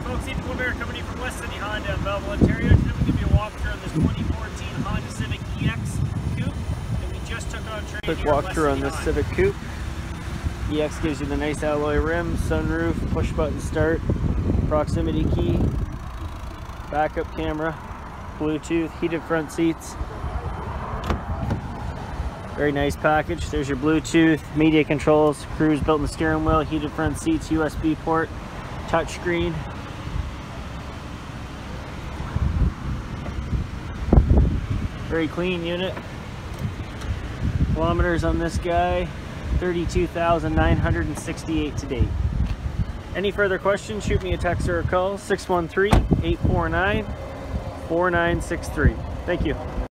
there folks, Ethan Woodbury coming in from West City Honda in Belleville, Ontario. Today we give you a walkthrough on this 2014 Honda Civic EX Coupe that we just took on train Quick here at West walkthrough on this Honda. Civic Coupe. EX gives you the nice alloy rim, sunroof, push button start, proximity key, backup camera, Bluetooth, heated front seats. Very nice package. There's your Bluetooth, media controls, cruise built in the steering wheel, heated front seats, USB port, touchscreen. Very clean unit. Kilometers on this guy, 32,968 to date. Any further questions, shoot me a text or a call, 613-849-4963. Thank you.